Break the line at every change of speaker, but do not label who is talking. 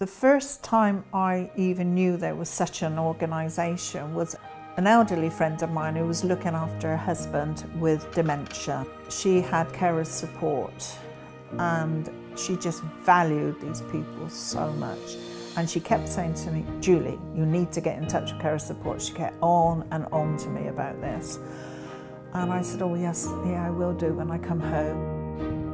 The first time I even knew there was such an organisation was an elderly friend of mine who was looking after her husband with dementia. She had carers support and she just valued these people so much. And she kept saying to me, Julie, you need to get in touch with Carers support. She kept on and on to me about this. And I said, oh yes, yeah, I will do when I come home.